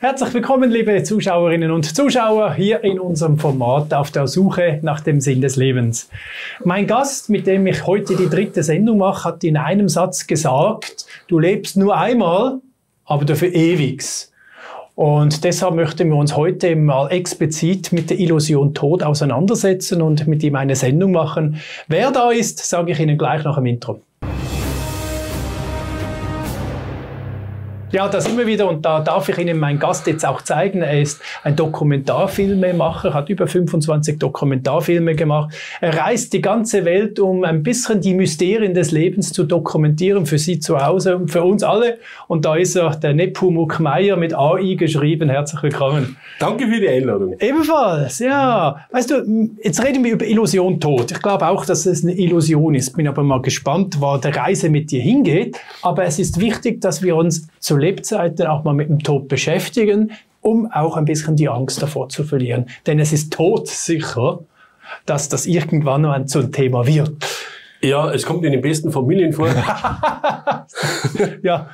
Herzlich willkommen, liebe Zuschauerinnen und Zuschauer, hier in unserem Format auf der Suche nach dem Sinn des Lebens. Mein Gast, mit dem ich heute die dritte Sendung mache, hat in einem Satz gesagt, du lebst nur einmal, aber dafür ewigs. Und deshalb möchten wir uns heute mal explizit mit der Illusion Tod auseinandersetzen und mit ihm eine Sendung machen. Wer da ist, sage ich Ihnen gleich nach dem Intro. Ja, da sind wir wieder und da darf ich Ihnen meinen Gast jetzt auch zeigen. Er ist ein Dokumentarfilmemacher, hat über 25 Dokumentarfilme gemacht. Er reist die ganze Welt, um ein bisschen die Mysterien des Lebens zu dokumentieren für Sie zu Hause und für uns alle. Und da ist er, der Nepomuk Meyer mit AI geschrieben. Herzlich willkommen. Danke für die Einladung. Ebenfalls, ja. Weißt du, jetzt reden wir über Illusion Tod. Ich glaube auch, dass es eine Illusion ist. Bin aber mal gespannt, wo der Reise mit dir hingeht. Aber es ist wichtig, dass wir uns zu Lebzeiten auch mal mit dem Tod beschäftigen, um auch ein bisschen die Angst davor zu verlieren. Denn es ist todsicher, dass das irgendwann noch ein, so ein Thema wird. Ja, es kommt in den besten Familien vor. ja.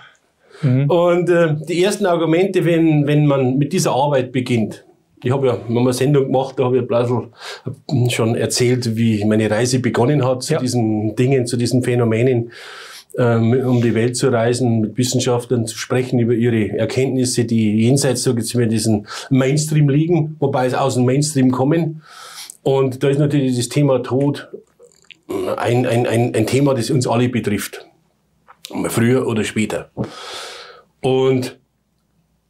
Mhm. Und äh, die ersten Argumente, wenn, wenn man mit dieser Arbeit beginnt, ich habe ja mal eine Sendung gemacht, da habe ich ein bisschen schon erzählt, wie meine Reise begonnen hat zu ja. diesen Dingen, zu diesen Phänomenen um die Welt zu reisen, mit Wissenschaftlern zu sprechen über ihre Erkenntnisse, die jenseits, so jetzt diesen Mainstream liegen, wobei es aus dem Mainstream kommen. Und da ist natürlich das Thema Tod ein, ein, ein, ein Thema, das uns alle betrifft. Früher oder später. Und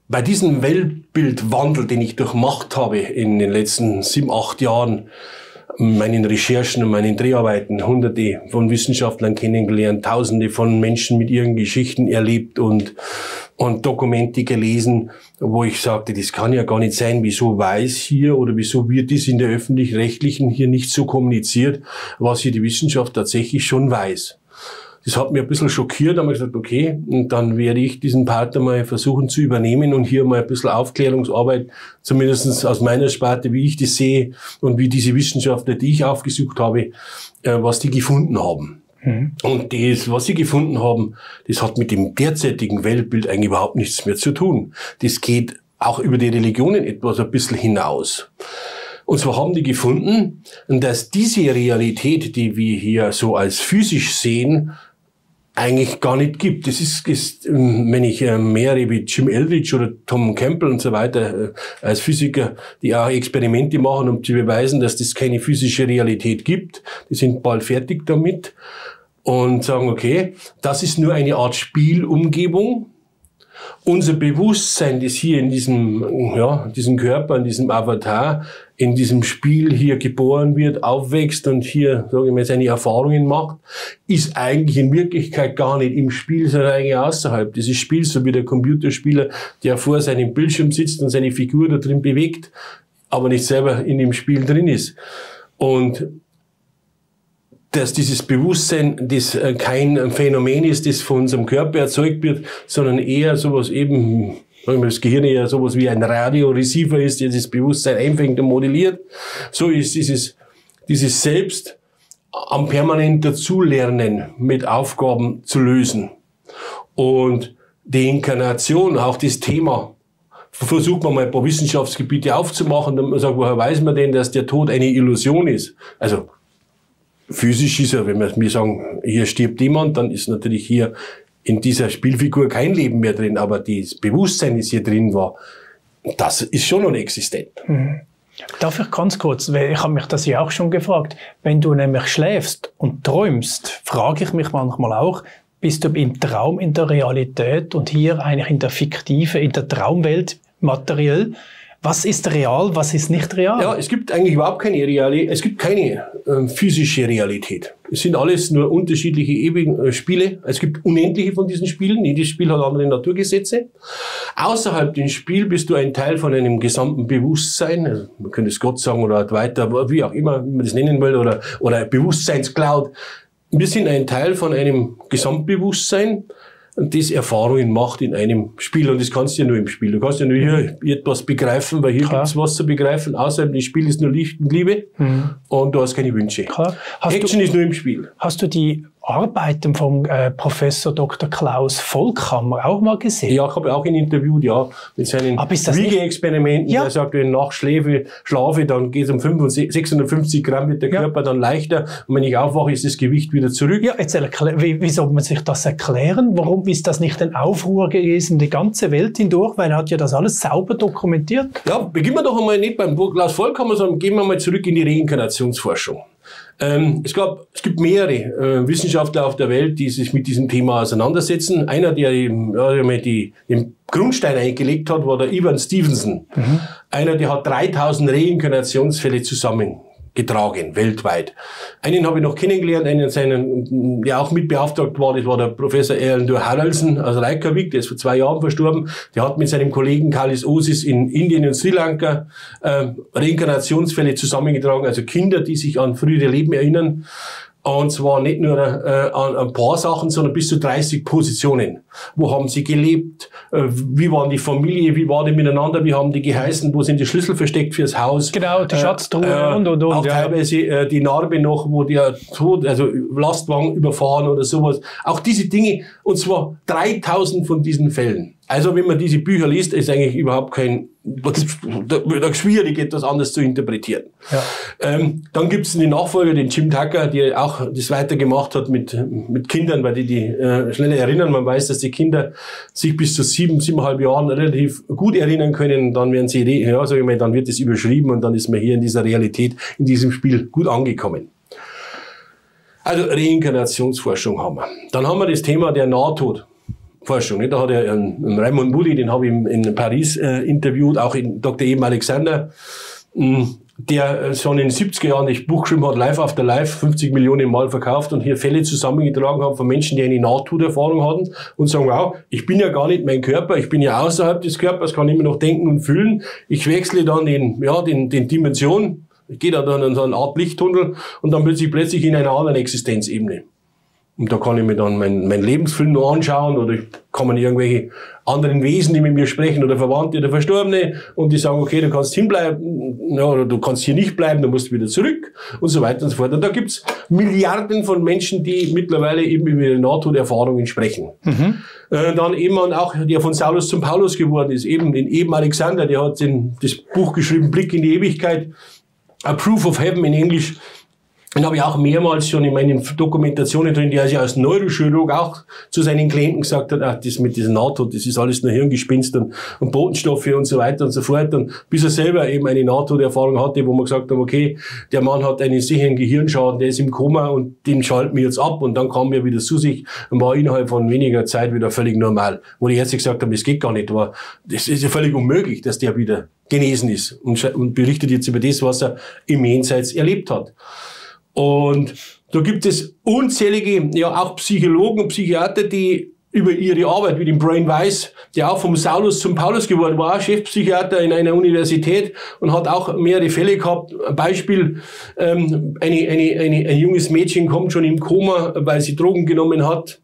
bei diesem Weltbildwandel, den ich durchmacht habe in den letzten sieben, acht Jahren, meinen Recherchen und meinen Dreharbeiten hunderte von Wissenschaftlern kennengelernt, tausende von Menschen mit ihren Geschichten erlebt und, und Dokumente gelesen, wo ich sagte, das kann ja gar nicht sein, wieso weiß hier oder wieso wird dies in der öffentlich-rechtlichen hier nicht so kommuniziert, was hier die Wissenschaft tatsächlich schon weiß. Das hat mir ein bisschen schockiert, da habe ich gesagt, okay, und dann werde ich diesen Partner mal versuchen zu übernehmen und hier mal ein bisschen Aufklärungsarbeit, zumindest aus meiner Sparte, wie ich das sehe und wie diese Wissenschaftler, die ich aufgesucht habe, äh, was die gefunden haben. Mhm. Und das, was sie gefunden haben, das hat mit dem derzeitigen Weltbild eigentlich überhaupt nichts mehr zu tun. Das geht auch über die Religionen etwas ein bisschen hinaus. Und zwar haben die gefunden, dass diese Realität, die wir hier so als physisch sehen, eigentlich gar nicht gibt. Das ist, ist ähm, wenn ich äh, mehrere wie Jim Eldridge oder Tom Campbell und so weiter äh, als Physiker, die auch Experimente machen, um zu beweisen, dass das keine physische Realität gibt, die sind bald fertig damit und sagen, okay, das ist nur eine Art Spielumgebung, unser Bewusstsein, das hier in diesem, ja, diesem Körper, in diesem Avatar, in diesem Spiel hier geboren wird, aufwächst und hier, sage ich mal, seine Erfahrungen macht, ist eigentlich in Wirklichkeit gar nicht im Spiel, sondern eigentlich außerhalb dieses Spiels, so wie der Computerspieler, der vor seinem Bildschirm sitzt und seine Figur da drin bewegt, aber nicht selber in dem Spiel drin ist. Und dass dieses Bewusstsein das äh, kein Phänomen ist, das von unserem Körper erzeugt wird, sondern eher sowas eben, das Gehirn eher sowas wie ein Radio-Receiver ist, der das Bewusstsein einfängt und modelliert. So ist dieses, dieses Selbst am permanent dazulernen, mit Aufgaben zu lösen. Und die Inkarnation, auch das Thema, versucht man mal ein paar Wissenschaftsgebiete aufzumachen, man sagt, woher weiß man denn, dass der Tod eine Illusion ist? Also, physisch ist er, wenn wir sagen, hier stirbt jemand, dann ist natürlich hier in dieser Spielfigur kein Leben mehr drin, aber das Bewusstsein, das hier drin war, das ist schon noch existent. Mhm. Darf ich ganz kurz, weil ich habe mich das ja auch schon gefragt, wenn du nämlich schläfst und träumst, frage ich mich manchmal auch, bist du im Traum in der Realität und hier eigentlich in der fiktive, in der Traumwelt materiell? Was ist real, was ist nicht real? Ja, es gibt eigentlich überhaupt keine Realität, es gibt keine äh, physische Realität. Es sind alles nur unterschiedliche ewige äh, Spiele. Es gibt unendliche von diesen Spielen. Jedes Spiel hat andere Naturgesetze. Außerhalb des Spiels bist du ein Teil von einem gesamten Bewusstsein. Also man könnte es Gott sagen oder weiter, wie auch immer man das nennen will, oder, oder Bewusstseinscloud. Wir sind ein Teil von einem Gesamtbewusstsein und das Erfahrungen macht in einem Spiel. Und das kannst du ja nur im Spiel. Du kannst ja nur hier etwas begreifen, weil hier gibt's was zu begreifen. Außerdem, das Spiel ist nur Licht und Liebe mhm. und du hast keine Wünsche. Action du, ist nur im Spiel. Hast du die Arbeiten vom äh, Professor Dr. Klaus Vollkammer auch mal gesehen? Ja, ich habe auch ihn interviewt, ja, mit seinen Wiege-Experimenten. Ja. Er sagt, wenn ich nachts schlafe, schlafe dann geht es um 5, 650 Gramm, wird der ja. Körper dann leichter. Und wenn ich aufwache, ist das Gewicht wieder zurück. Ja, jetzt wie, wie soll man sich das erklären? Warum ist das nicht ein Aufruhr gewesen, die ganze Welt hindurch? Weil er hat ja das alles sauber dokumentiert. Ja, beginnen wir doch einmal nicht beim Klaus Vollkammer, sondern gehen wir mal zurück in die Reinkarnationsforschung. Ähm, es, gab, es gibt mehrere äh, Wissenschaftler auf der Welt, die sich mit diesem Thema auseinandersetzen. Einer, der ja, die, den Grundstein eingelegt hat, war der Ivan Stevenson. Mhm. Einer, der hat 3000 Reinkarnationsfälle zusammen getragen, weltweit. Einen habe ich noch kennengelernt, einen seinen, der auch mitbeauftragt war, das war der Professor Erlendur Haraldsen aus Reykjavik, der ist vor zwei Jahren verstorben. Der hat mit seinem Kollegen Kalis Osis in Indien und Sri Lanka äh, Reinkarnationsfälle zusammengetragen, also Kinder, die sich an frühere Leben erinnern. Und zwar nicht nur äh, an ein paar Sachen, sondern bis zu 30 Positionen. Wo haben sie gelebt? Äh, wie waren die Familie? Wie war die miteinander? Wie haben die geheißen? Wo sind die Schlüssel versteckt fürs Haus? Genau, die Schatztruhe äh, und, und, und. Auch ja. teilweise äh, die Narbe noch, wo der Tod, also Lastwagen überfahren oder sowas. Auch diese Dinge. Und zwar 3000 von diesen Fällen. Also wenn man diese Bücher liest, ist eigentlich überhaupt kein da, schwierig, etwas anders zu interpretieren. Ja. Ähm, dann gibt es den Nachfolger, den Jim Tucker, der auch das weitergemacht hat mit, mit Kindern, weil die die äh, schneller erinnern. Man weiß, dass die Kinder sich bis zu sieben, siebeneinhalb Jahren relativ gut erinnern können. Dann werden sie, ja, sag ich mal, dann wird es überschrieben und dann ist man hier in dieser Realität, in diesem Spiel gut angekommen. Also Reinkarnationsforschung haben wir. Dann haben wir das Thema der Nahtod. Forschung. Nicht? Da hat er einen, Raymond Moody, den habe ich in Paris äh, interviewt, auch in Dr. Eben Alexander, mh, hm, der äh, schon in den 70er Jahren das Buch geschrieben hat, Live After Life, 50 Millionen Mal verkauft und hier Fälle zusammengetragen hat von Menschen, die eine Nahtoderfahrung hatten und sagen, wow, ich bin ja gar nicht mein Körper, ich bin ja außerhalb des Körpers, kann immer noch denken und fühlen. Ich wechsle dann den, ja, den, den Dimensionen, ich gehe da dann in so eine Art Lichttunnel und dann bin ich plötzlich in einer anderen Existenzebene. Und da kann ich mir dann mein, mein Lebensfilm noch anschauen oder ich kann man irgendwelche anderen Wesen, die mit mir sprechen oder Verwandte oder Verstorbene und die sagen, okay, du kannst hinbleiben ja, oder du kannst hier nicht bleiben, du musst wieder zurück und so weiter und so fort. Und da gibt's Milliarden von Menschen, die mittlerweile eben über ihre Nahtoderfahrungen sprechen. Mhm. Äh, dann eben auch, der von Saulus zum Paulus geworden ist, eben den eben Alexander, der hat den, das Buch geschrieben, Blick in die Ewigkeit, A Proof of Heaven in Englisch, und habe ich auch mehrmals schon in meinen Dokumentationen drin, die ja als Neurochirurg auch zu seinen Klienten gesagt hat, ach, das mit diesem NATO, das ist alles nur Hirngespinst und, und Botenstoffe und so weiter und so fort. Und bis er selber eben eine NATO-Erfahrung hatte, wo man gesagt haben, okay, der Mann hat einen sicheren Gehirnschaden, der ist im Koma und den schalten wir jetzt ab. Und dann kam er wieder zu sich und war innerhalb von weniger Zeit wieder völlig normal. Wo die Ärzte gesagt haben, das geht gar nicht, aber das ist ja völlig unmöglich, dass der wieder genesen ist und, und berichtet jetzt über das, was er im Jenseits erlebt hat. Und da gibt es unzählige, ja auch Psychologen und Psychiater, die über ihre Arbeit, wie den Brain Weiss, der auch vom Saulus zum Paulus geworden war, Chefpsychiater in einer Universität und hat auch mehrere Fälle gehabt. Beispiel, ähm, eine, eine, eine, ein junges Mädchen kommt schon im Koma, weil sie Drogen genommen hat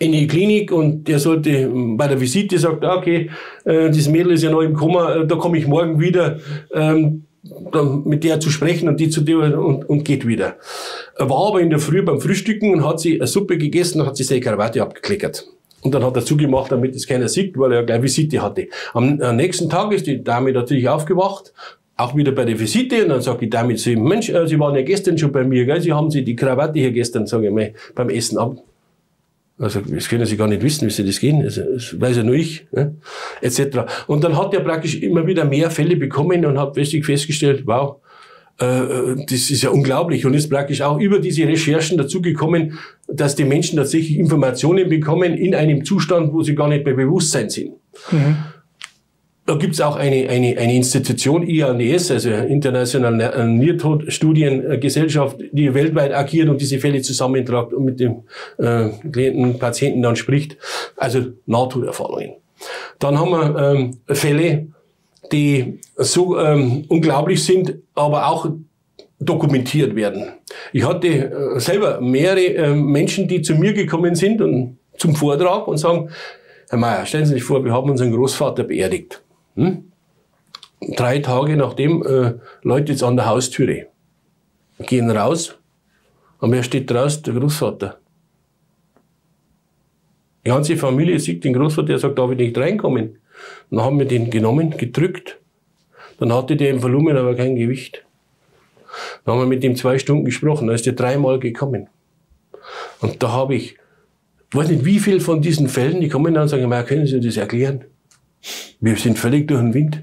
in die Klinik und der sollte bei der Visite sagt, okay, äh, das Mädel ist ja noch im Koma, äh, da komme ich morgen wieder. Ähm, mit der zu sprechen und die zu dir und, und geht wieder. Er war aber in der Früh beim Frühstücken und hat sie eine Suppe gegessen und hat sich seine Krawatte abgekleckert. Und dann hat er zugemacht, damit es keiner sieht, weil er gleich Visite hatte. Am, am nächsten Tag ist die Dame natürlich aufgewacht, auch wieder bei der Visite, und dann sagt die Dame zu ihm, Mensch, äh, Sie waren ja gestern schon bei mir, gell? Sie haben Sie die Krawatte hier gestern, sage ich mal, beim Essen ab, also, das können Sie gar nicht wissen, wie Sie das gehen. Also, das weiß ja nur ich, ne? etc. Und dann hat er praktisch immer wieder mehr Fälle bekommen und hat festgestellt, wow, äh, das ist ja unglaublich und ist praktisch auch über diese Recherchen dazu gekommen, dass die Menschen tatsächlich Informationen bekommen in einem Zustand, wo sie gar nicht bei Bewusstsein sind. Mhm. Da gibt's auch eine, eine, eine Institution, IANS, also Internationale Niertodstudiengesellschaft, die weltweit agiert und diese Fälle zusammentragt und mit dem äh, Klienten, Patienten dann spricht. Also Nahtoderfahrungen. Dann haben wir ähm, Fälle, die so ähm, unglaublich sind, aber auch dokumentiert werden. Ich hatte äh, selber mehrere äh, Menschen, die zu mir gekommen sind und zum Vortrag und sagen, Herr Mayer, stellen Sie sich vor, wir haben unseren Großvater beerdigt. Hm? Drei Tage nachdem äh, Leute jetzt an der Haustüre gehen raus und wer steht draußen? Der Großvater. Die ganze Familie sieht den Großvater, der sagt, darf ich nicht reinkommen. Dann haben wir den genommen, gedrückt. Dann hatte der im Volumen aber kein Gewicht. Dann haben wir mit ihm zwei Stunden gesprochen. Dann ist er dreimal gekommen. Und da habe ich, ich weiß nicht, wie viel von diesen Fällen, die kommen dann und sagen, können Sie das erklären? Wir sind völlig durch den Wind.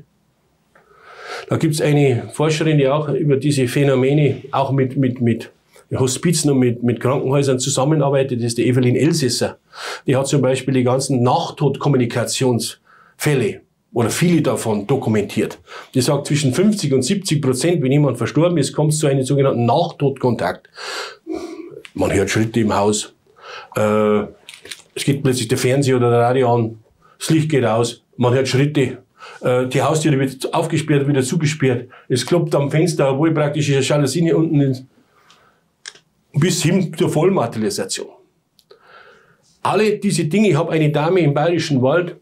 Da gibt es eine Forscherin, die auch über diese Phänomene auch mit, mit, mit Hospizen und mit, mit Krankenhäusern zusammenarbeitet, das ist die Evelyn Elsässer. Die hat zum Beispiel die ganzen Nachtodkommunikationsfälle oder viele davon dokumentiert. Die sagt, zwischen 50 und 70 Prozent, wenn jemand verstorben ist, kommt es zu einem sogenannten Nachtodkontakt. Man hört Schritte im Haus. Äh, es geht plötzlich der Fernseher oder der Radio an. Das Licht geht aus. Man hört Schritte. Äh, die Haustüre wird aufgesperrt, wieder zugesperrt. Es klopft am Fenster, obwohl praktisch eine Jalousie unten ist bis hin zur Vollmaterialisation. Alle diese Dinge, ich habe eine Dame im Bayerischen Wald,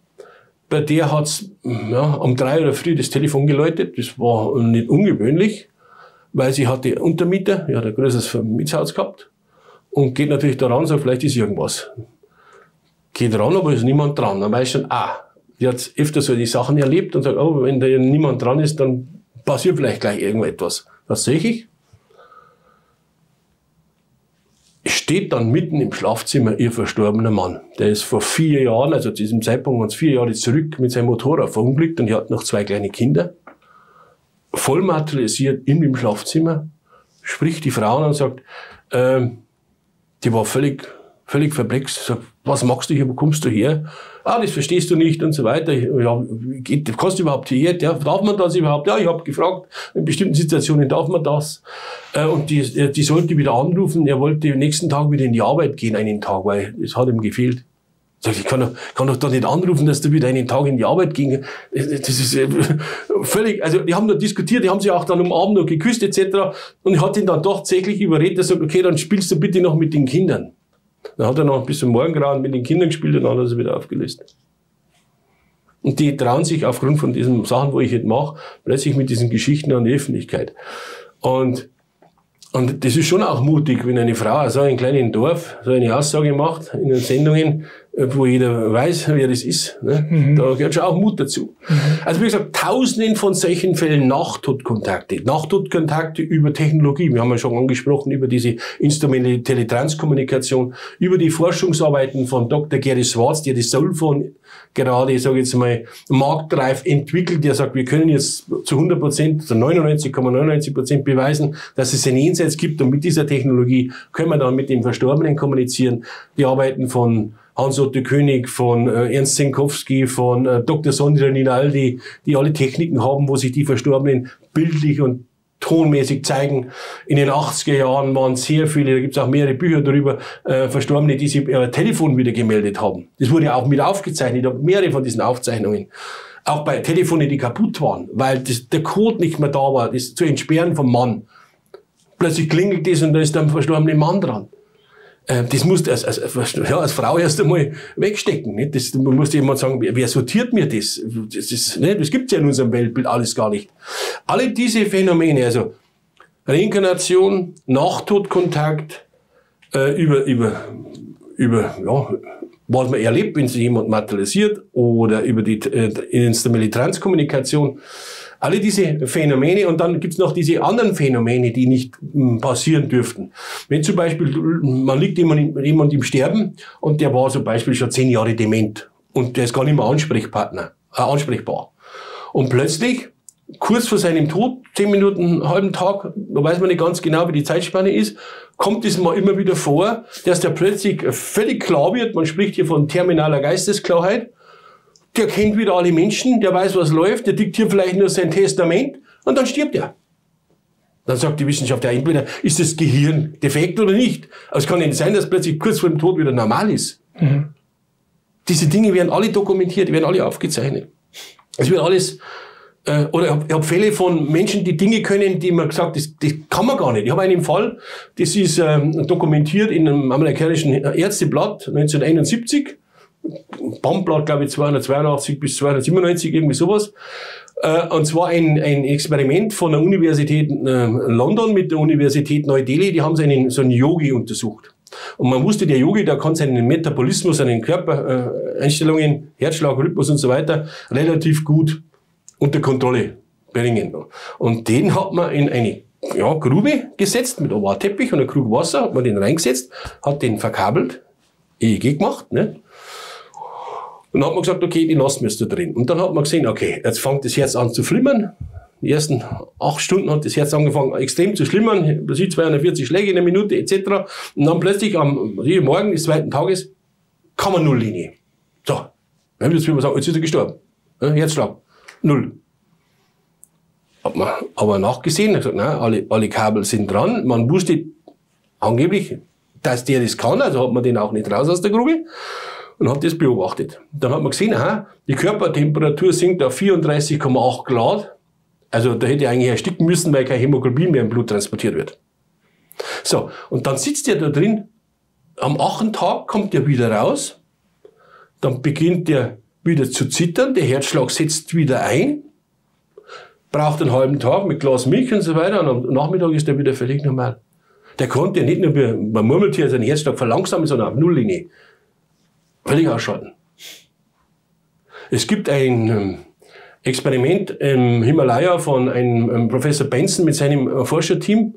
bei der hat's ja, um drei oder früh das Telefon geläutet. Das war nicht ungewöhnlich, weil sie hatte Untermieter, ja, ein größeres Mietshaus gehabt und geht natürlich daran, sagt, vielleicht ist irgendwas. Geht ran, aber ist niemand dran. Dann weiß schon, ah, die hat öfter so die Sachen erlebt und sagt, oh, wenn da niemand dran ist, dann passiert vielleicht gleich irgendetwas. Das sehe ich. steht dann mitten im Schlafzimmer ihr verstorbener Mann. Der ist vor vier Jahren, also zu diesem Zeitpunkt waren es vier Jahre zurück, mit seinem Motorrad verunglückt und er hat noch zwei kleine Kinder. Voll materialisiert in dem Schlafzimmer, spricht die Frau an und sagt, äh, die war völlig, völlig verplext, sagt, was machst du hier, wo kommst du her? Ah, das verstehst du nicht und so weiter. Ja, geht, kostet überhaupt hier? Ja, darf man das überhaupt? Ja, ich habe gefragt, in bestimmten Situationen darf man das. Äh, und die, äh, die sollte wieder anrufen, er wollte nächsten Tag wieder in die Arbeit gehen, einen Tag, weil es hat ihm gefehlt. Sag ich, kann doch, kann doch da nicht anrufen, dass du wieder einen Tag in die Arbeit ging. Das ist äh, völlig, also die haben da diskutiert, die haben sich auch dann am Abend noch geküsst etc. Und ich hatte ihn dann doch tatsächlich überredet, er sagt, okay, dann spielst du bitte noch mit den Kindern. Dann hat er noch bis zum Morgengrauen mit den Kindern gespielt und dann hat er sie wieder aufgelöst. Und die trauen sich aufgrund von diesen Sachen, wo ich jetzt mache, plötzlich mit diesen Geschichten an die Öffentlichkeit. Und und das ist schon auch mutig, wenn eine Frau so einem kleinen Dorf so eine Aussage macht in den Sendungen, wo jeder weiß, wer das ist. Ne? Mhm. Da gehört schon auch Mut dazu. Mhm. Also wie gesagt, tausenden von solchen Fällen Nachtodkontakte. Nachtodkontakte über Technologie. Wir haben ja schon angesprochen über diese instrumentelle Transkommunikation, über die Forschungsarbeiten von Dr. Gary Schwarz, der das Soulphone gerade, ich sage jetzt mal, marktreif entwickelt, der sagt, wir können jetzt zu 100 Prozent, zu 99,99 Prozent beweisen, dass es ein Jenseits gibt und mit dieser Technologie können wir dann mit den Verstorbenen kommunizieren. Die Arbeiten von Hans-Otto König, von äh, Ernst Zinkowski, von äh, Dr. Sondra Rinaldi, die alle Techniken haben, wo sich die Verstorbenen bildlich und tonmäßig zeigen. In den 80er Jahren waren sehr viele, da gibt es auch mehrere Bücher darüber, äh, Verstorbene, die sich äh, Telefon wieder gemeldet haben. Das wurde auch mit aufgezeichnet, mehrere von diesen Aufzeichnungen. Auch bei Telefonen, die kaputt waren, weil das, der Code nicht mehr da war, das zu entsperren vom Mann. Plötzlich klingelt das und da ist dann verstorbene Mann dran. Äh, das musst du als, als, ja, als Frau erst einmal wegstecken. Nicht? Das, man muss jemand sagen, wer sortiert mir das? Das, ist, ne? das gibt's ja in unserem Weltbild alles gar nicht. Alle diese Phänomene, also Reinkarnation, Nachtodkontakt, äh, über, über, über ja, was man erlebt, wenn sich jemand materialisiert, oder über die äh, instrumentelle Transkommunikation, alle diese Phänomene und dann gibt's noch diese anderen Phänomene, die nicht hm, passieren dürften. Wenn zum Beispiel, man liegt jemand, im Sterben und der war zum Beispiel schon zehn Jahre dement und der ist gar nicht mehr Ansprechpartner, äh, ansprechbar. Und plötzlich, kurz vor seinem Tod, zehn Minuten, einen halben Tag, da weiß man nicht ganz genau, wie die Zeitspanne ist, kommt es mal immer wieder vor, dass der plötzlich völlig klar wird, man spricht hier von terminaler Geistesklarheit, der kennt wieder alle Menschen, der weiß, was läuft, der diktiert vielleicht nur sein Testament und dann stirbt er. Dann sagt die Wissenschaft, ja, entweder ist das Gehirn defekt oder nicht. Aber es kann nicht sein, dass plötzlich kurz vor dem Tod wieder normal ist. Mhm. Diese Dinge werden alle dokumentiert, werden alle aufgezeichnet. Es wird alles, äh, oder ich habe hab Fälle von Menschen, die Dinge können, die man gesagt, das, das kann man gar nicht. Ich habe einen Fall, das ist ähm, dokumentiert in einem amerikanischen Ärzteblatt 1971. Baumblatt, glaube ich, 282 bis 297, irgendwie sowas. Äh, und zwar ein, ein Experiment von der Universität äh, London mit der Universität Neu-Delhi. Die haben so einen, so einen Yogi untersucht. Und man wusste, der Yogi, der kann seinen Metabolismus, seinen Körpereinstellungen, Herzschlag, Rhythmus und so weiter relativ gut unter Kontrolle bringen. Und den hat man in eine ja, Grube gesetzt mit einem Teppich und einem Krug Wasser, hat man den reingesetzt, hat den verkabelt, EEG gemacht, ne? Und dann hat man gesagt, okay, die lassen da drin. Und dann hat man gesehen, okay, jetzt fängt das Herz an zu flimmern. Die ersten acht Stunden hat das Herz angefangen extrem zu schlimmern. Man sieht 240 Schläge in der Minute etc. Und dann plötzlich am Morgen des zweiten Tages kam eine Nulllinie. So, dann würde man sagen, jetzt ist er gestorben. Herzschlag. Null. Hat man aber nachgesehen, hat gesagt, nein, alle, alle Kabel sind dran. Man wusste angeblich, dass der das kann, also hat man den auch nicht raus aus der Grube und hat das beobachtet. Dann hat man gesehen, aha, die Körpertemperatur sinkt auf 34,8 Grad. Also da hätte er eigentlich ersticken müssen, weil kein Hämoglobin mehr im Blut transportiert wird. So, und dann sitzt er da drin, am achten Tag kommt er wieder raus, dann beginnt er wieder zu zittern, der Herzschlag setzt wieder ein, braucht einen halben Tag mit Glas Milch und so weiter und am Nachmittag ist er wieder völlig normal. Der konnte ja nicht nur beim Murmeltier seinen Herzschlag verlangsamen, sondern auf Nulllinie. Völlig ausschalten. Es gibt ein ähm, Experiment im Himalaya von einem ähm, Professor Benson mit seinem äh, Forscherteam.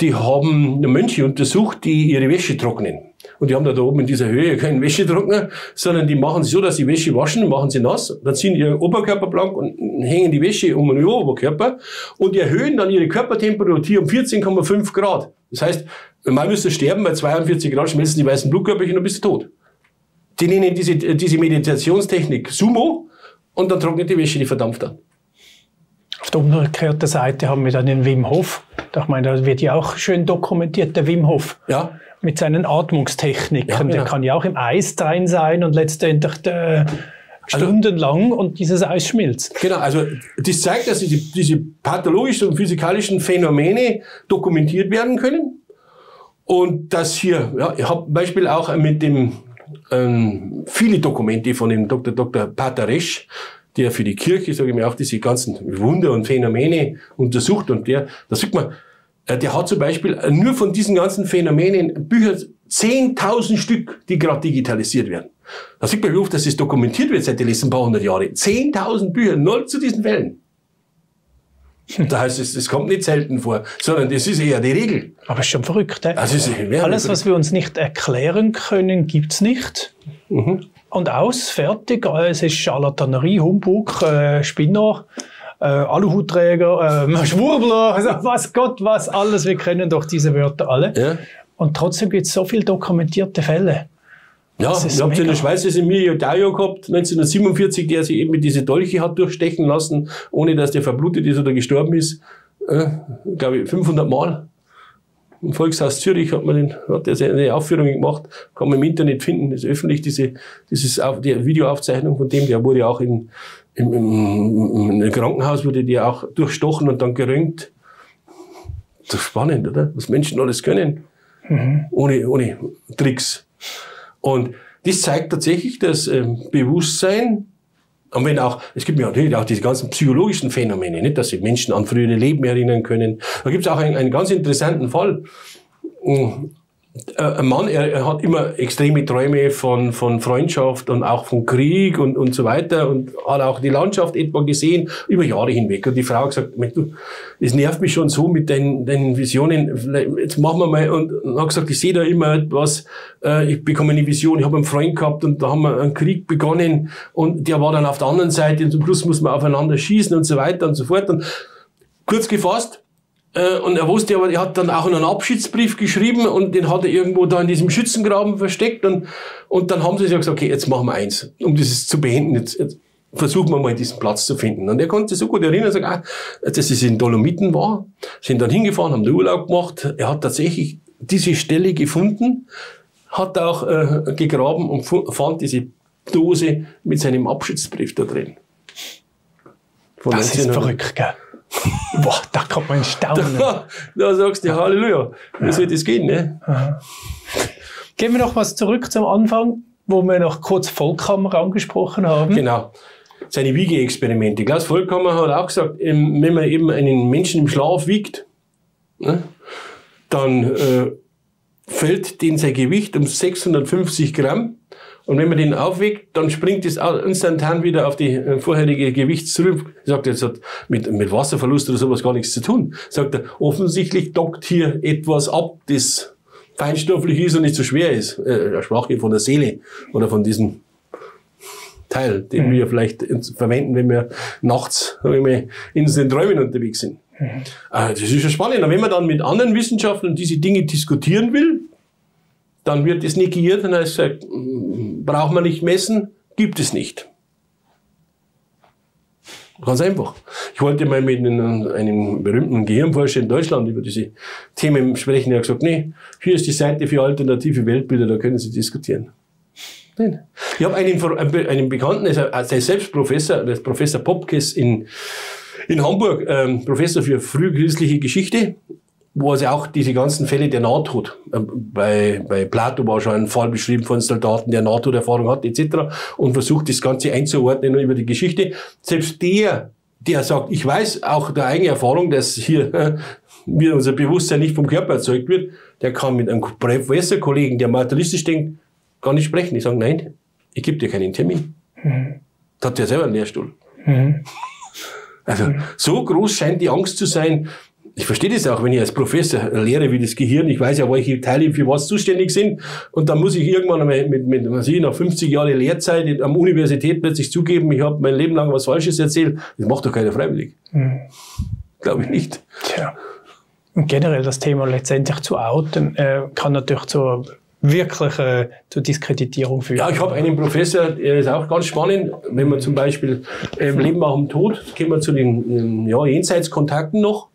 Die haben Mönche untersucht, die ihre Wäsche trocknen. Und die haben da, da oben in dieser Höhe keinen Wäschetrockner, sondern die machen so, dass sie Wäsche waschen, machen sie nass, dann ziehen ihren Oberkörper blank und hängen die Wäsche um den Oberkörper und erhöhen dann ihre Körpertemperatur um 14,5 Grad. Das heißt, man müsste sterben, bei 42 Grad schmelzen die weißen Blutkörperchen und bist tot. Die nennen diese, diese Meditationstechnik Sumo und dann trocknet die Wäsche, die verdampft dann. Auf der umgekehrten Seite haben wir dann den Wim Hof. Ich meine, da wird ja auch schön dokumentiert, der Wim Hof. Ja. Mit seinen Atmungstechniken. Ja, genau. Der kann ja auch im Eis drin sein und letztendlich der, also stundenlang also, und dieses Eis schmilzt. Genau, also das zeigt, dass diese, diese pathologischen und physikalischen Phänomene dokumentiert werden können. Und dass hier, ja, ich habe Beispiel auch mit dem ähm, viele Dokumente von dem Dr. Dr. Pater Resch, der für die Kirche, sage ich mir, auch diese ganzen Wunder und Phänomene untersucht und der, da sieht man, äh, der hat zum Beispiel nur von diesen ganzen Phänomenen Bücher 10.000 Stück, die gerade digitalisiert werden. Da sieht man, wie oft, dass das dokumentiert wird seit den letzten paar hundert Jahren. 10.000 Bücher, nur zu diesen Fällen. Da heißt es, das kommt nicht selten vor, sondern das ist eher die Regel. Aber es ist schon verrückt. Äh? Also Alles, was wir uns nicht erklären können, gibt's nicht. Mhm. Und aus, fertig. Äh, es ist Charlatanerie, Humbug, äh, Spinner, äh, Aluhutträger, äh, Schwurbler, also was Gott, was alles. Wir kennen doch diese Wörter alle. Ja. Und trotzdem gibt es so viele dokumentierte Fälle. Ja, ich habe in der Schweiz das Emilio Dario gehabt, 1947, der sich eben mit diese Dolche hat durchstechen lassen, ohne dass der verblutet ist oder gestorben ist. Äh, glaube ich, 500 Mal. Im Volkshaus Zürich hat man den, hat er seine Aufführung gemacht, kann man im Internet finden, ist öffentlich, diese, dieses, die Videoaufzeichnung von dem, der wurde auch in, im, im, im Krankenhaus wurde der auch durchstochen und dann gerönt. Das ist spannend, oder? Was Menschen alles können. Mhm. Ohne, ohne Tricks. Und das zeigt tatsächlich das ähm, Bewusstsein, und wenn auch, es gibt ja natürlich auch diese ganzen psychologischen Phänomene, nicht, dass sich Menschen an frühere Leben erinnern können. Da gibt es auch einen, einen ganz interessanten Fall. Äh, ein Mann, er, hat immer extreme Träume von, von Freundschaft und auch von Krieg und, und so weiter und hat auch die Landschaft etwa gesehen, über Jahre hinweg. Und die Frau hat gesagt, du, es nervt mich schon so mit deinen, deinen Visionen, jetzt machen wir mal, und, und hat gesagt, ich sehe da immer etwas, äh, ich bekomme eine Vision, ich habe einen Freund gehabt und da haben wir einen Krieg begonnen. Und der war dann auf der anderen Seite und zum Schluss muss man aufeinander schießen und so weiter und so fort. Und kurz gefasst, und er wusste aber, er hat dann auch einen Abschiedsbrief geschrieben und den hat er irgendwo da in diesem Schützengraben versteckt. Und, und dann haben sie sich gesagt, okay, jetzt machen wir eins, um dieses zu beenden. Jetzt, jetzt versuchen wir mal diesen Platz zu finden. Und er konnte sich so gut erinnern, er sagt, ah, dass es in Dolomiten war, sind dann hingefahren, haben den Urlaub gemacht. Er hat tatsächlich diese Stelle gefunden, hat auch äh, gegraben und fand diese Dose mit seinem Abschiedsbrief da drin. Von das ist verrückt, gell? Boah, da kommt man in Staunen. Da, da sagst du Halleluja. Wie ja. soll das gehen, ne? Gehen wir noch was zurück zum Anfang, wo wir noch kurz Vollkammer angesprochen haben. Genau. Seine Wiegeexperimente. Klaus Vollkammer hat auch gesagt, wenn man eben einen Menschen im Schlaf wiegt, ne, dann äh, fällt den sein Gewicht um 650 Gramm. Und wenn man den aufweckt, dann springt es instantan wieder auf die äh, vorherige Gewicht zurück. Sagt er, das hat mit, mit Wasserverlust oder sowas gar nichts zu tun. Sagt er, offensichtlich dockt hier etwas ab, das feinstofflich ist und nicht so schwer ist. Äh, er sprach hier von der Seele oder von diesem Teil, den mhm. wir vielleicht verwenden, wenn wir nachts wenn wir in den Träumen unterwegs sind. Mhm. Äh, das ist ja spannend. Und wenn man dann mit anderen Wissenschaftlern diese Dinge diskutieren will, dann wird es negiert und er sagt, braucht man nicht messen, gibt es nicht. Ganz einfach. Ich wollte mal mit einem, einem berühmten Gehirnforscher in Deutschland über diese Themen sprechen. Er hat gesagt, nee, hier ist die Seite für alternative Weltbilder, da können Sie diskutieren. Nein. Ich habe einen, einen Bekannten, der ist selbst Professor, der ist Professor Popkes in, in Hamburg, ähm, Professor für frühchristliche Geschichte wo also auch diese ganzen Fälle der Nahtod, ähm, bei, bei Plato war schon ein Fall beschrieben von Soldaten, der Nahtoderfahrung hat, etc. und versucht das Ganze einzuordnen über die Geschichte. Selbst der, der sagt, ich weiß auch der eigene Erfahrung, dass hier mir unser Bewusstsein nicht vom Körper erzeugt wird, der kann mit einem Professorkollegen, der materialistisch denkt, gar nicht sprechen. Ich sage, nein, ich gebe dir keinen Termin. Mhm. Das hat ja selber einen Lehrstuhl. Mhm. Also so groß scheint die Angst zu sein, ich verstehe das auch, wenn ich als Professor lehre, wie das Gehirn, ich weiß ja, welche Teile für was zuständig sind, und dann muss ich irgendwann einmal mit, mit was ich, nach 50 Jahren Lehrzeit am Universität plötzlich zugeben, ich habe mein Leben lang was Falsches erzählt. Das macht doch keiner freiwillig. Mhm. Glaube ich nicht. Tja. Und generell das Thema letztendlich zu outen, äh, kann natürlich zur wirklich äh, zur Diskreditierung führen. Ja, ich habe einen Professor, der ist auch ganz spannend, wenn man zum Beispiel äh, Leben nach dem Tod, kommen wir zu den ja, Jenseitskontakten noch.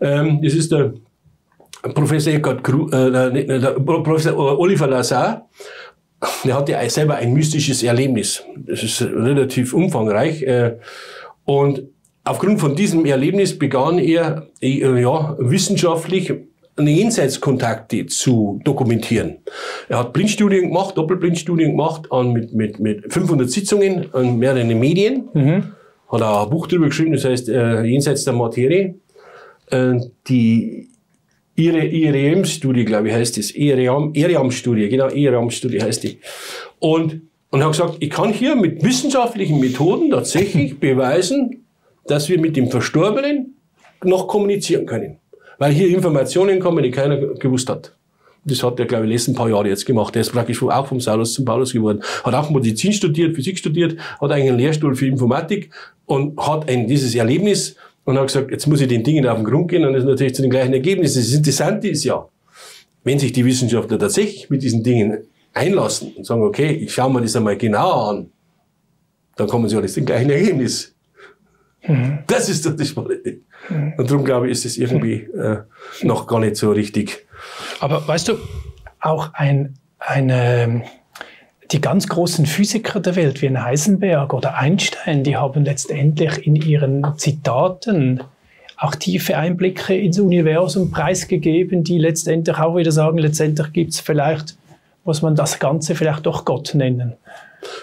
Ähm, das ist der Professor Eckhard Kru, äh, Professor Oliver Lazar. Der hatte selber ein mystisches Erlebnis. Das ist relativ umfangreich. Äh, und aufgrund von diesem Erlebnis begann er äh, ja, wissenschaftlich Jenseitskontakte zu dokumentieren. Er hat Blindstudien gemacht, Doppelblindstudien gemacht an, mit, mit, mit 500 Sitzungen an mehreren Medien. Mhm. Hat auch ein Buch darüber geschrieben, das heißt äh, Jenseits der Materie. Äh, die IREM-Studie, glaube ich, heißt es. IREM-Studie, genau, IREM-Studie heißt die. Und, und habe gesagt, ich kann hier mit wissenschaftlichen Methoden tatsächlich beweisen, dass wir mit dem Verstorbenen noch kommunizieren können. Weil hier Informationen kommen, die keiner gewusst hat. Das hat er, glaube ich, die letzten paar Jahre jetzt gemacht. Er ist praktisch auch vom Saulus zum Paulus geworden. Hat auch Medizin studiert, Physik studiert, hat einen Lehrstuhl für Informatik und hat ein, dieses Erlebnis und habe gesagt, jetzt muss ich den Dingen auf den Grund gehen und das ist natürlich zu den gleichen Ergebnissen. Das Interessante ist ja, wenn sich die Wissenschaftler tatsächlich mit diesen Dingen einlassen und sagen, okay, ich schaue mir das einmal genauer an, dann kommen sie alles zum gleichen Ergebnis. Mhm. Das ist doch das Spannende. Mhm. Und darum glaube ich, ist es irgendwie äh, noch gar nicht so richtig. Aber weißt du, auch ein, eine, die ganz großen Physiker der Welt, wie ein Heisenberg oder Einstein, die haben letztendlich in ihren Zitaten auch tiefe Einblicke ins Universum preisgegeben, die letztendlich auch wieder sagen, letztendlich gibt es vielleicht, muss man das Ganze vielleicht doch Gott nennen.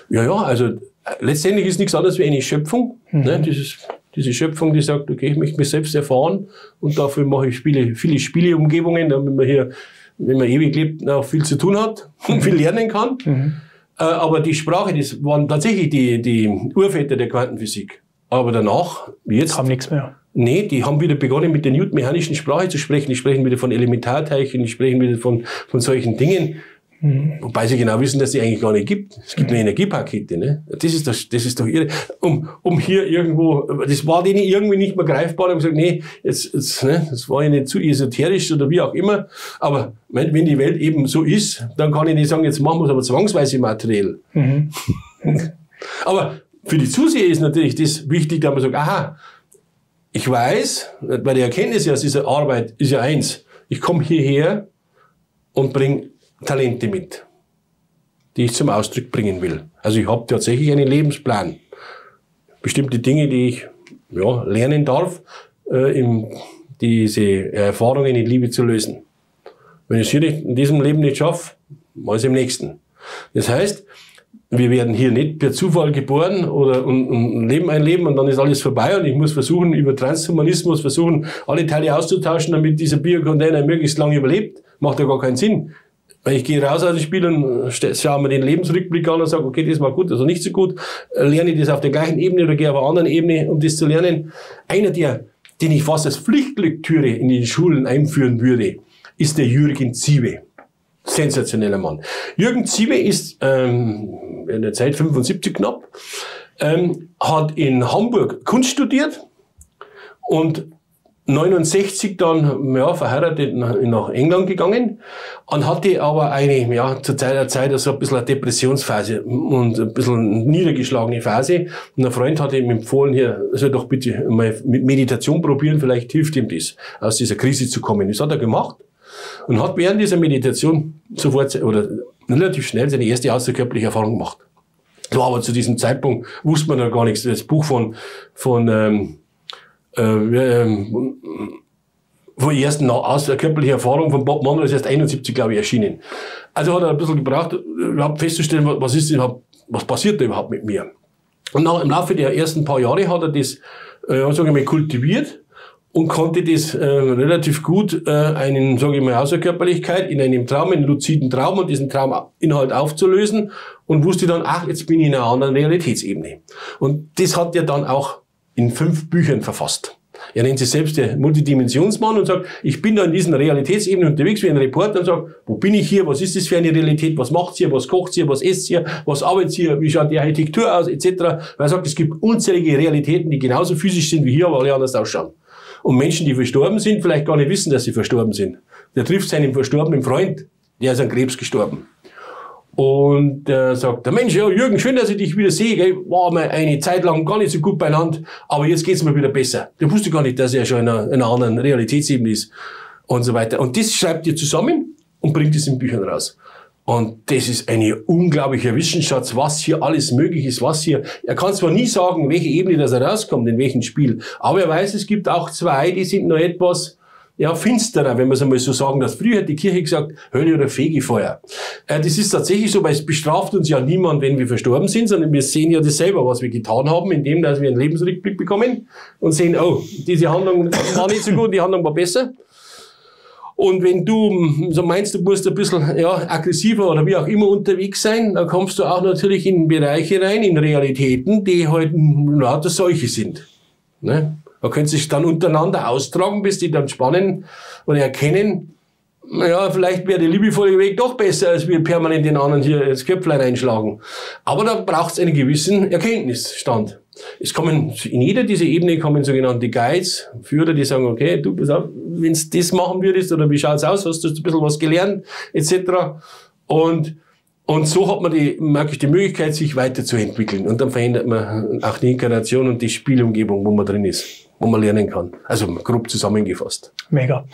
Ja, ja, also letztendlich ist nichts anderes wie eine Schöpfung. Mhm. Ne? Dieses, diese Schöpfung, die sagt, okay, ich möchte mich selbst erfahren und dafür mache ich Spiele, viele Spieleumgebungen, damit man hier, wenn man ewig lebt, auch viel zu tun hat und viel lernen kann. Mhm. Äh, aber die Sprache, das waren tatsächlich die, die Urväter der Quantenphysik. Aber danach, jetzt. Kam nichts mehr. Nee, die haben wieder begonnen, mit der newtonmechanischen Sprache zu sprechen. Die sprechen wieder von Elementarteilchen, die sprechen wieder von, von solchen Dingen. Mhm. Wobei sie genau wissen, dass die eigentlich gar nicht gibt. Es gibt mhm. nur Energiepakete. Ne? Das, ist das, das ist doch irre. Um, um hier irgendwo, das war denen irgendwie nicht mehr greifbar. Und gesagt, nee, jetzt, jetzt, ne, das war ja nicht zu esoterisch oder wie auch immer. Aber wenn die Welt eben so ist, dann kann ich nicht sagen, jetzt machen wir es aber zwangsweise materiell. Mhm. aber für die Zuseher ist natürlich das wichtig, dass man sagt, aha, ich weiß, bei der Erkenntnis aus dieser Arbeit ist ja eins, ich komme hierher und bringe Talente mit, die ich zum Ausdruck bringen will. Also ich habe tatsächlich einen Lebensplan. Bestimmte Dinge, die ich ja, lernen darf, äh, in diese Erfahrungen in Liebe zu lösen. Wenn ich es hier nicht, in diesem Leben nicht schaffe, mal es im nächsten. Das heißt, wir werden hier nicht per Zufall geboren oder und, und leben ein Leben und dann ist alles vorbei und ich muss versuchen, über Transhumanismus versuchen, alle Teile auszutauschen, damit dieser Biocontainer möglichst lange überlebt macht ja gar keinen Sinn. Ich gehe raus aus dem Spiel und schaue mir den Lebensrückblick an und sage, okay, das war gut, also nicht so gut. Lerne ich das auf der gleichen Ebene oder gehe auf einer anderen Ebene, um das zu lernen. Einer, der, den ich fast als Pflichtlektüre in den Schulen einführen würde, ist der Jürgen Ziebe. Sensationeller Mann. Jürgen Ziebe ist ähm, in der Zeit 75 knapp, ähm, hat in Hamburg Kunst studiert und 69 dann ja, verheiratet nach England gegangen und hatte aber eine, ja, Zeit der Zeit so ein bisschen eine Depressionsphase und ein bisschen niedergeschlagene Phase. Und ein Freund hat ihm empfohlen, hier, soll doch bitte mal mit Meditation probieren, vielleicht hilft ihm das, aus dieser Krise zu kommen. Das hat er gemacht und hat während dieser Meditation sofort oder relativ schnell seine erste außerkörperliche Erfahrung gemacht. So, aber zu diesem Zeitpunkt wusste man da gar nichts. Das Buch von, von ähm, äh, ähm, von der ersten außerkörperlichen Erfahrung von Bob Monroe ist erst 71, glaube ich, erschienen. Also hat er ein bisschen gebraucht, überhaupt festzustellen, was ist überhaupt, was passiert da überhaupt mit mir. Und nach, im Laufe der ersten paar Jahre hat er das, äh, sagen wir mal, kultiviert und konnte das äh, relativ gut äh, einen, sage ich mal, Außerkörperlichkeit in einem Traum, in einem luziden Traum und diesen Trauminhalt aufzulösen und wusste dann, ach, jetzt bin ich in einer anderen Realitätsebene. Und das hat er dann auch in fünf Büchern verfasst. Er nennt sich selbst der Multidimensionsmann und sagt, ich bin da in diesen Realitätsebenen unterwegs wie ein Reporter und sagt, wo bin ich hier, was ist das für eine Realität, was macht's hier, was kocht's hier, was esst hier, was arbeitet hier, wie schaut die Architektur aus, etc. Weil er sagt, es gibt unzählige Realitäten, die genauso physisch sind wie hier, aber alle anders ausschauen. Und Menschen, die verstorben sind, vielleicht gar nicht wissen, dass sie verstorben sind. Der trifft seinen verstorbenen Freund, der ist an Krebs gestorben. Und äh, sagt der Mensch, ja, Jürgen, schön, dass ich dich wieder sehe. Gell? War mal eine Zeit lang gar nicht so gut beieinander, aber jetzt geht's mir wieder besser. Der wusste gar nicht, dass er schon in einer, in einer anderen Realitätsebene ist und so weiter. Und das schreibt ihr zusammen und bringt es in Büchern raus. Und das ist eine unglaubliche Wissenschaft, was hier alles möglich ist, was hier, er kann zwar nie sagen, welche Ebene das er rauskommt, in welchem Spiel, aber er weiß, es gibt auch zwei, die sind noch etwas, ja, finsterer, wenn man es einmal so sagen darf. Früher hat die Kirche gesagt, Hölle oder Fegefeuer. Äh, das ist tatsächlich so, weil es bestraft uns ja niemand, wenn wir verstorben sind, sondern wir sehen ja das selber, was wir getan haben, indem dass wir einen Lebensrückblick bekommen und sehen, oh, diese Handlung war nicht so gut, die Handlung war besser. Und wenn du so meinst, du musst ein bisschen ja, aggressiver oder wie auch immer unterwegs sein, dann kommst du auch natürlich in Bereiche rein, in Realitäten, die halt lauter solche sind. Ne? Man könnte sich dann untereinander austragen, bis die dann spannen und erkennen, ja, vielleicht wäre der liebevolle Weg doch besser, als wir permanent den anderen hier ins Köpflein einschlagen. Aber da braucht es einen gewissen Erkenntnisstand. Es kommen, in jeder dieser Ebene kommen sogenannte Guides, Führer, die sagen, okay, du, pass auf, wenn du das machen würdest, oder wie schaut's aus, hast du ein bisschen was gelernt, etc. Und, und so hat man die, merke die Möglichkeit, sich weiterzuentwickeln. Und dann verändert man auch die Inkarnation und die Spielumgebung, wo man drin ist, wo man lernen kann. Also grob zusammengefasst. Mega.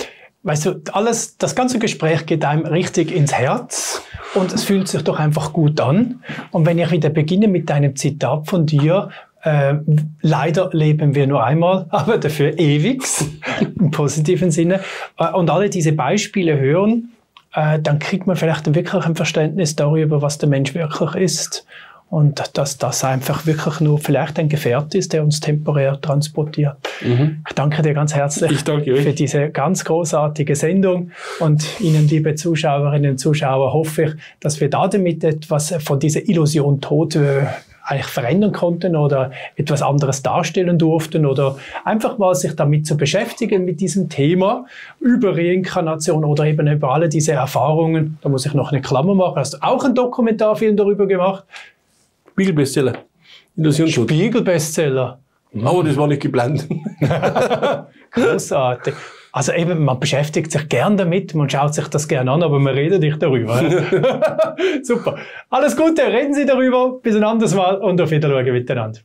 Weißt du, alles, das ganze Gespräch geht einem richtig ins Herz und es fühlt sich doch einfach gut an. Und wenn ich wieder beginne mit einem Zitat von dir, äh, leider leben wir nur einmal, aber dafür ewig, im positiven Sinne. Äh, und alle diese Beispiele hören, äh, dann kriegt man vielleicht wirklich ein Verständnis darüber, was der Mensch wirklich ist. Und dass das einfach wirklich nur vielleicht ein Gefährt ist, der uns temporär transportiert. Mhm. Ich danke dir ganz herzlich für diese ganz großartige Sendung. Und Ihnen, liebe Zuschauerinnen und Zuschauer, hoffe ich, dass wir da damit etwas von dieser Illusion Tod äh, eigentlich verändern konnten oder etwas anderes darstellen durften oder einfach mal sich damit zu beschäftigen mit diesem Thema über Reinkarnation oder eben über alle diese Erfahrungen. Da muss ich noch eine Klammer machen. Hast du auch einen Dokumentarfilm darüber gemacht? Spiegelbestseller. Spiegelbestseller. Aber das war nicht geplant. Großartig. Also eben, man beschäftigt sich gern damit, man schaut sich das gern an, aber man redet nicht darüber. Super. Alles Gute, reden Sie darüber. Bis ein anderes Mal und auf Wiedersehen miteinander.